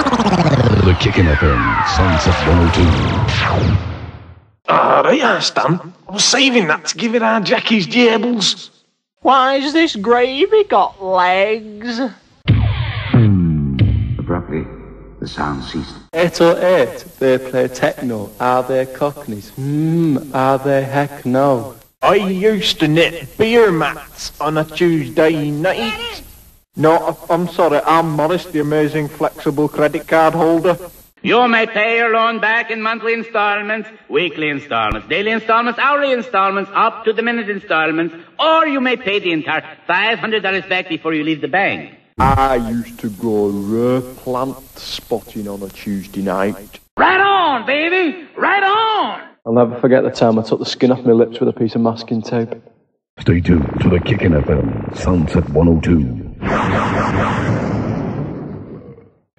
The Kicking FM, Sunset 102. Ah, right, I stand. I was saving that to give it our Jackie's gerbils. Why's this gravy got legs? Abruptly, the sound ceased. 808, they play techno. Are they cockneys? Hmm, are they heck no? I used to knit beer mats on a Tuesday night. No, I- I'm sorry, I'm Morris, the amazing flexible credit card holder. You may pay your loan back in monthly installments, weekly installments, daily installments, hourly installments, up to the minute installments, or you may pay the entire $500 back before you leave the bank. I used to go rare plant spotting on a Tuesday night. Right on, baby! Right on! I'll never forget the time I took the skin off my lips with a piece of masking tape. Stay tuned to The Kicking FM, Sunset 102.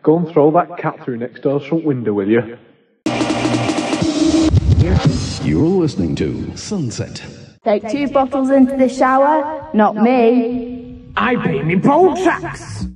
Go and throw that cat through next door's front window, will you? You're listening to Sunset. Take two bottles into the shower, not me. I pay me poll tax.